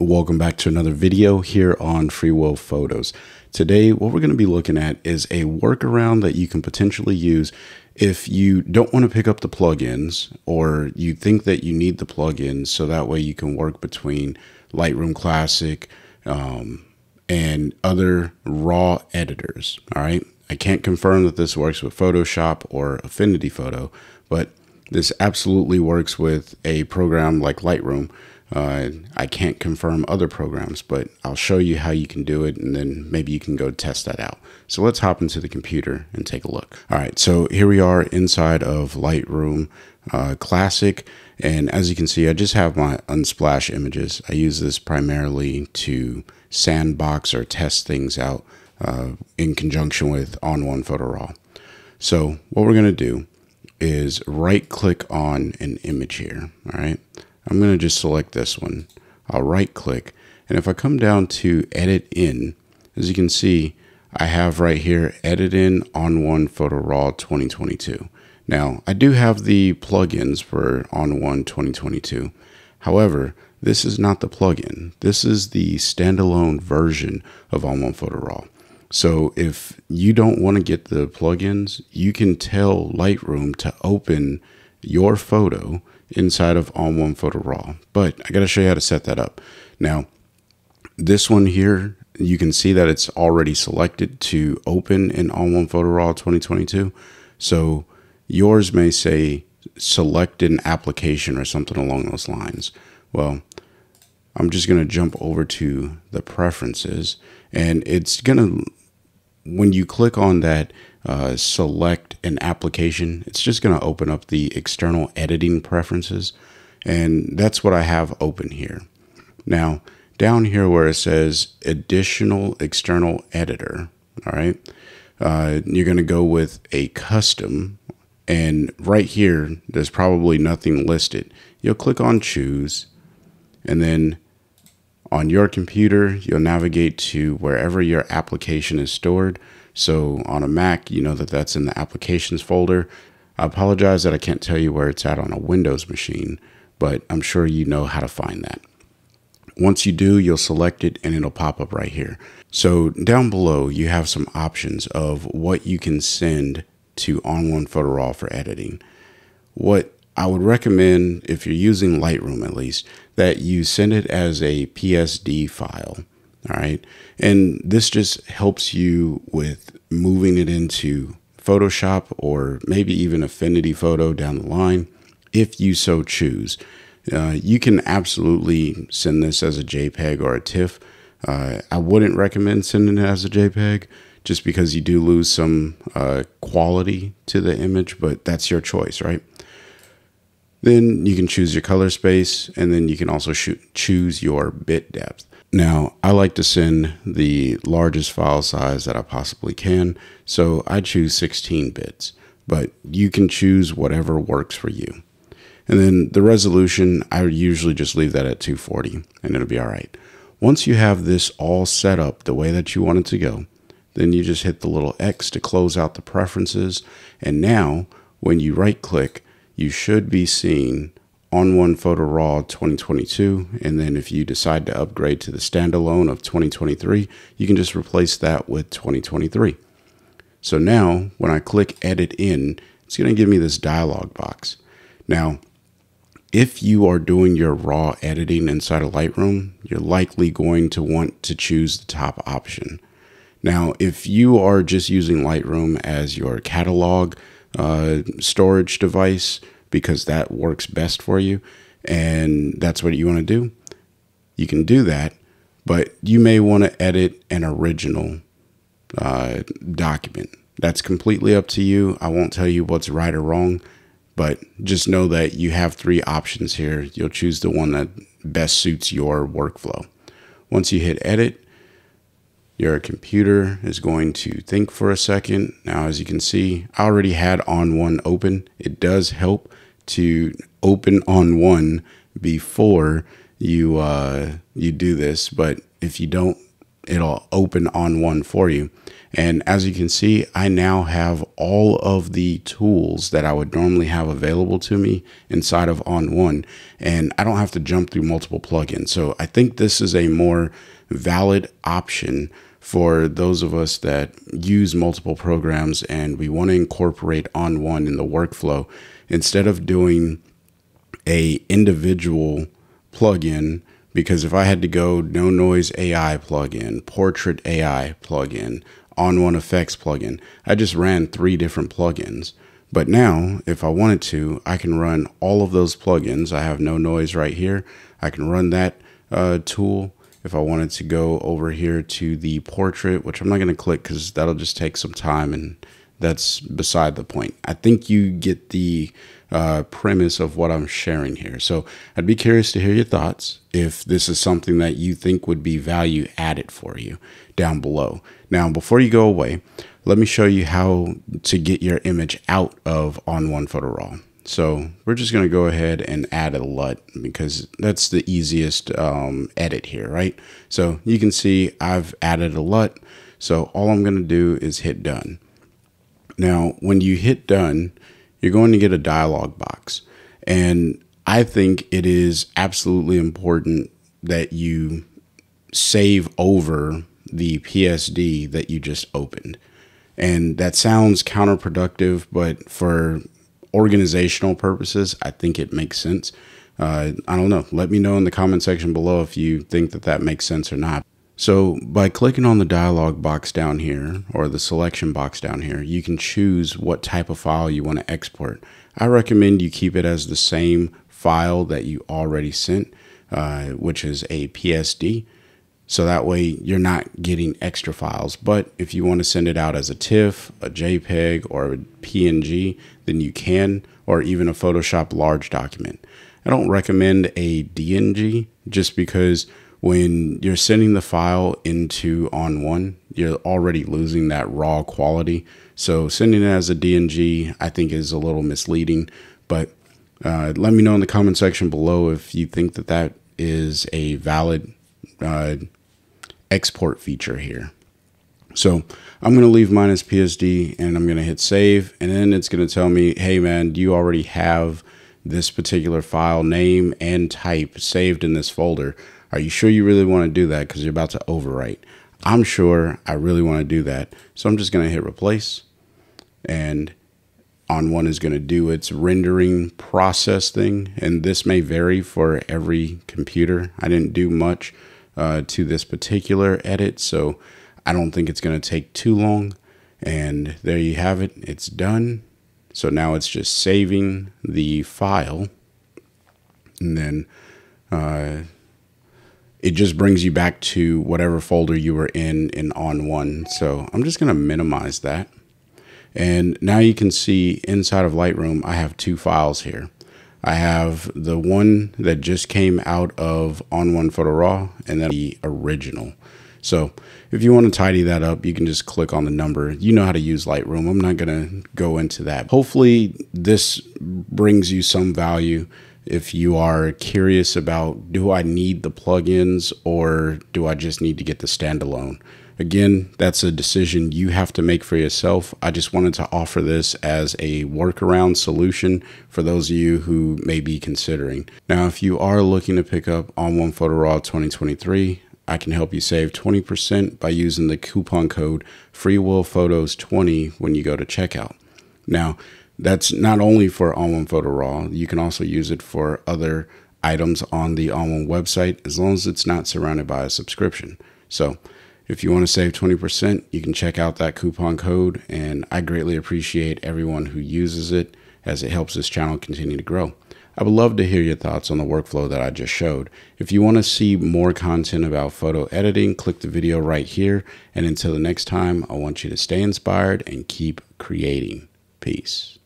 Welcome back to another video here on Free Will Photos. Today, what we're going to be looking at is a workaround that you can potentially use if you don't want to pick up the plugins or you think that you need the plugins so that way you can work between Lightroom Classic um, and other raw editors. All right. I can't confirm that this works with Photoshop or Affinity Photo, but this absolutely works with a program like Lightroom uh, I can't confirm other programs, but I'll show you how you can do it and then maybe you can go test that out. So let's hop into the computer and take a look. All right, so here we are inside of Lightroom uh, Classic. And as you can see, I just have my Unsplash images. I use this primarily to sandbox or test things out uh, in conjunction with ON1 Photo Raw. So what we're gonna do is right click on an image here, all right? I'm going to just select this one. I'll right click. And if I come down to edit in, as you can see, I have right here edit in ON1 Photo Raw 2022. Now, I do have the plugins for ON1 2022. However, this is not the plugin. This is the standalone version of ON1 Photo Raw. So if you don't want to get the plugins, you can tell Lightroom to open your photo inside of ON1 Photo Raw. But I got to show you how to set that up. Now, this one here, you can see that it's already selected to open in ON1 Photo Raw 2022. So yours may say select an application or something along those lines. Well, I'm just going to jump over to the preferences and it's going to, when you click on that uh, select an application, it's just going to open up the external editing preferences. And that's what I have open here. Now, down here where it says additional external editor, all right, uh, you're going to go with a custom. And right here, there's probably nothing listed. You'll click on choose and then on your computer, you'll navigate to wherever your application is stored. So on a Mac, you know that that's in the applications folder. I apologize that I can't tell you where it's at on a Windows machine, but I'm sure you know how to find that. Once you do, you'll select it and it'll pop up right here. So down below, you have some options of what you can send to ON1 Photo Raw for editing. What I would recommend, if you're using Lightroom at least, that you send it as a PSD file. All right. And this just helps you with moving it into Photoshop or maybe even Affinity Photo down the line if you so choose. Uh, you can absolutely send this as a JPEG or a TIFF. Uh, I wouldn't recommend sending it as a JPEG just because you do lose some uh, quality to the image, but that's your choice, right? Then you can choose your color space and then you can also shoot, choose your bit depth. Now, I like to send the largest file size that I possibly can, so I choose 16 bits, but you can choose whatever works for you. And then the resolution, I usually just leave that at 240 and it'll be all right. Once you have this all set up the way that you want it to go, then you just hit the little X to close out the preferences. And now when you right click, you should be seeing ON1 Photo Raw 2022. And then if you decide to upgrade to the standalone of 2023, you can just replace that with 2023. So now when I click edit in, it's going to give me this dialog box. Now, if you are doing your raw editing inside of Lightroom, you're likely going to want to choose the top option. Now, if you are just using Lightroom as your catalog uh, storage device, because that works best for you and that's what you want to do, you can do that. But you may want to edit an original uh, document. That's completely up to you. I won't tell you what's right or wrong, but just know that you have three options here. You'll choose the one that best suits your workflow. Once you hit edit, your computer is going to think for a second. Now, as you can see, I already had ON1 open. It does help to open ON1 before you uh, you do this. But if you don't it'll open ON1 for you. And as you can see, I now have all of the tools that I would normally have available to me inside of ON1, and I don't have to jump through multiple plugins. So I think this is a more valid option for those of us that use multiple programs and we want to incorporate ON1 in the workflow instead of doing a individual plugin because if I had to go no noise AI plugin, portrait AI plugin, ON1 effects plugin, I just ran three different plugins. But now, if I wanted to, I can run all of those plugins. I have no noise right here. I can run that uh, tool. If I wanted to go over here to the portrait, which I'm not going to click because that'll just take some time and that's beside the point. I think you get the uh, premise of what I'm sharing here. So I'd be curious to hear your thoughts if this is something that you think would be value added for you down below. Now, before you go away, let me show you how to get your image out of ON1 Photo Raw. So we're just going to go ahead and add a LUT because that's the easiest um, edit here, right? So you can see I've added a LUT. So all I'm going to do is hit done. Now, when you hit done, you're going to get a dialog box. And I think it is absolutely important that you save over the PSD that you just opened. And that sounds counterproductive, but for organizational purposes, I think it makes sense. Uh, I don't know. Let me know in the comment section below if you think that that makes sense or not. So by clicking on the dialog box down here or the selection box down here, you can choose what type of file you want to export. I recommend you keep it as the same file that you already sent, uh, which is a PSD. So that way you're not getting extra files. But if you want to send it out as a TIFF, a JPEG, or a PNG, then you can, or even a Photoshop large document. I don't recommend a DNG just because when you're sending the file into ON1 you're already losing that raw quality so sending it as a dng i think is a little misleading but uh, let me know in the comment section below if you think that that is a valid uh, export feature here so i'm going to leave mine as psd and i'm going to hit save and then it's going to tell me hey man do you already have this particular file name and type saved in this folder are you sure you really want to do that? Because you're about to overwrite. I'm sure I really want to do that. So I'm just going to hit replace. And ON1 is going to do its rendering process thing. And this may vary for every computer. I didn't do much uh, to this particular edit. So I don't think it's going to take too long. And there you have it. It's done. So now it's just saving the file. And then uh, it just brings you back to whatever folder you were in in ON1. So I'm just going to minimize that. And now you can see inside of Lightroom, I have two files here. I have the one that just came out of ON1 Photo Raw and then the original. So if you want to tidy that up, you can just click on the number. You know how to use Lightroom. I'm not going to go into that. Hopefully this brings you some value if you are curious about do I need the plugins or do I just need to get the standalone? Again, that's a decision you have to make for yourself. I just wanted to offer this as a workaround solution for those of you who may be considering. Now, if you are looking to pick up ON1 Photo Raw 2023, I can help you save 20% by using the coupon code FreeWillPhotos20 when you go to checkout. Now, that's not only for ON1 Photo Raw, you can also use it for other items on the ON1 website as long as it's not surrounded by a subscription. So if you want to save 20%, you can check out that coupon code. And I greatly appreciate everyone who uses it as it helps this channel continue to grow. I would love to hear your thoughts on the workflow that I just showed. If you want to see more content about photo editing, click the video right here. And until the next time, I want you to stay inspired and keep creating. Peace.